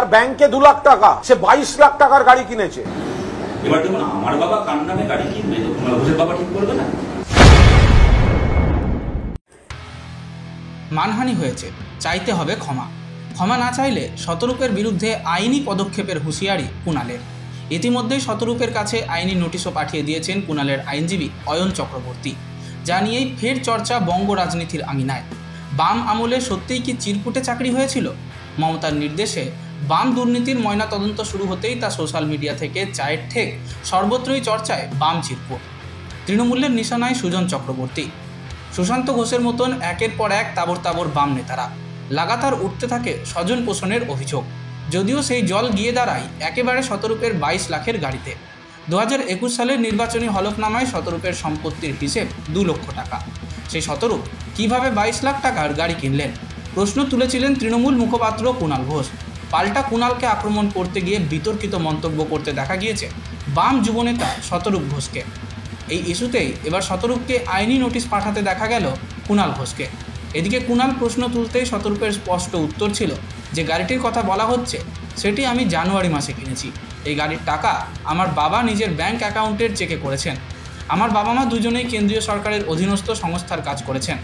যার ব্যাংকে দু লাখ টাকা। সে বাইশ লাখ টাকার গাড়ি কিনেছে। এবার দেখুন আমার বাবা কার নামে গাড়ি কিনবে? তো কুণাল ঘোষের বাবা ঠিক করবে না? মানহানি হয়েছে। চাইতে হবে ক্ষমা। ক্ষমা না চাইলে শতরূপের বিরুদ্ধে আইনি পদক্ষেপের হুঁশিয়ারি কুণালের। ইতিমধ্যেই শতরূপের কাছে আইনি নোটিশও পাঠিয়ে দিয়েছেন কুণালের আইনজীবী অয়ন চক্রবর্তী। যা নিয়েই ফের চর্চা বঙ্গ রাজনীতির আঙিনায়। বাম আমলে সত্যিই কি চিরকুটে চাকরি হয়েছিল? মমতার নির্দেশে বাম দুর্নীতির ময়না তদন্ত শুরু হতেই তা সোশ্যাল মিডিয়া থেকে চায়ের ঠেক, সর্বত্রই চর্চায় বাম চিরকুট তৃণমূলের নিশানায় সুজন চক্রবর্তী। সুশান্ত ঘোষের মতন একের পর এক তাবর তাবর বাম নেতারা। লাগাতার উঠতে থাকে স্বজন পোষণের অভিযোগ। যদিও সেই জল গিয়ে দাঁড়ায় একেবারে শতরূপের বাইশ লাখের গাড়িতে। দু হাজার একুশ সালের নির্বাচনী হলফনামায় শতরূপের সম্পত্তির হিসেব দু লক্ষ টাকা। সেই শতরূপ কীভাবে বাইশ লাখ টাকার গাড়ি কিনলেন? প্রশ্ন তুলেছিলেন তৃণমূল মুখপাত্র কুণাল ঘোষ। পাল্টা কুণালকে আক্রমণ করতে গিয়ে বিতর্কিত মন্তব্য করতে দেখা গিয়েছে বাম যুবনেতা শতরূপ ঘোষকে। এই ইস্যুতেই এবার শতরূপকে আইনি নোটিশ পাঠাতে দেখা গেল কুণাল ঘোষকে। এদিকে কুণাল প্রশ্ন তুলতেই শতরূপের স্পষ্ট উত্তর ছিল যে গাড়িটির কথা বলা হচ্ছে সেটি আমি জানুয়ারি মাসে কিনেছি। এই গাড়ির টাকা আমার বাবা নিজের ব্যাংক অ্যাকাউন্টের চেকে করেছেন। আমার বাবা মা দুজনেই কেন্দ্রীয় সরকারের অধীনস্থ সংস্থার কাজ করেছেন।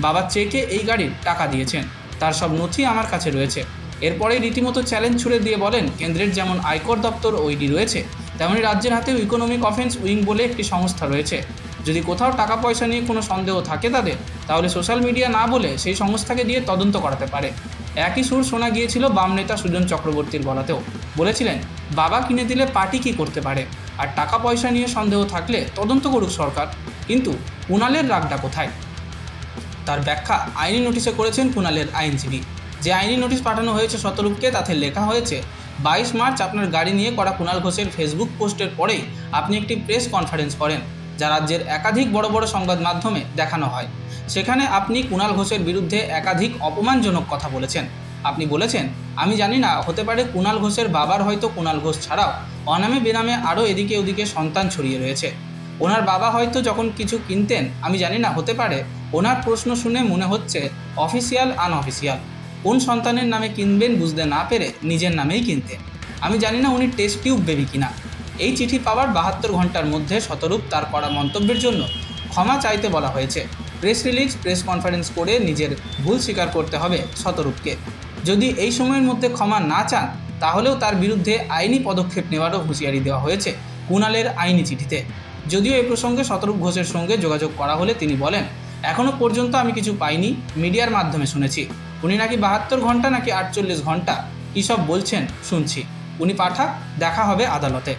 বাবা চেকে এই গাড়ির টাকা দিয়েছেন। তার সব নথি আমার কাছে রয়েছে। এরপরেই রীতিমতো চ্যালেঞ্জ ছুড়ে দিয়ে বলেন, কেন্দ্রের যেমন আয়কর দপ্তর ওইডি রয়েছে, তেমনি রাজ্যের হাতেও ইকোনমিক অফেন্স উইং বলে একটি সংস্থা রয়েছে। যদি কোথাও টাকা পয়সা নিয়ে কোনো সন্দেহ থাকে তাদের, তাহলে সোশ্যাল মিডিয়া না বলে সেই সংস্থাকে দিয়ে তদন্ত করাতে পারে। একই সুর শোনা গিয়েছিল বাম নেতা সুজন চক্রবর্তীর বলাতেও বলেছিলেন, বাবা কিনে দিলে পার্টি কি করতে পারে? আর টাকা পয়সা নিয়ে সন্দেহ থাকলে তদন্ত করুক সরকার। কিন্তু কুণালের রাগটা কোথায়? তার ব্যাখ্যা আইনি নোটিশে করেছেন কুণালের আইনজীবী। যে আইনি নোটিশ পাঠানো হয়েছে শতরূপকে, তাতে লেখা হয়েছে, বাইশ মার্চ আপনার গাড়ি নিয়ে করা কুণাল ঘোষের ফেসবুক পোস্টের পরেই আপনি একটি প্রেস কনফারেন্স করেন, যা রাজ্যের একাধিক বড় বড় সংবাদ মাধ্যমে দেখানো হয়। সেখানে আপনি কুণাল ঘোষের বিরুদ্ধে একাধিক অপমানজনক কথা বলেছেন। আপনি বলেছেন, আমি জানি না, হতে পারে কুণাল ঘোষের বাবার হয়তো কুণাল ঘোষ ছাড়াও অনামে বেনামে আরও এদিকে ওদিকে সন্তান ছড়িয়ে রয়েছে। ওনার বাবা হয়তো যখন কিছু কিনতেন, আমি জানি না, হতে পারে। ওনার প্রশ্ন শুনে মনে হচ্ছে, অফিসিয়াল, আনঅফিসিয়াল। কোন সন্তানের নামে কিনবেন বুঝতে না পেরে নিজের নামেই কিনতেন। আমি জানি না উনি টেস্ট টিউব বেবি কিনা। এই চিঠি পাওয়ার বাহাত্তর ঘণ্টার মধ্যে শতরূপ তার করা মন্তব্যের জন্য ক্ষমা চাইতে বলা হয়েছে। প্রেস রিলিজ, প্রেস কনফারেন্স করে নিজের ভুল স্বীকার করতে হবে শতরূপকে। যদি এই সময়ের মধ্যে ক্ষমা না চান, তাহলেও তার বিরুদ্ধে আইনি পদক্ষেপ নেওয়ারও হুঁশিয়ারি দেওয়া হয়েছে কুণালের আইনি চিঠিতে। যদিও এ প্রসঙ্গে শতরূপ ঘোষের সঙ্গে যোগাযোগ করা হলে তিনি বলেন এখনও পর্যন্ত আমি কিছু পাইনি, মিডিয়ার মাধ্যমে শুনেছি। উনি নাকি বাহাত্তর ঘণ্টা নাকি আটচল্লিশ ঘণ্টা, কী সব বলছেন, শুনছি। উনি পাঠা, দেখা হবে আদালতে।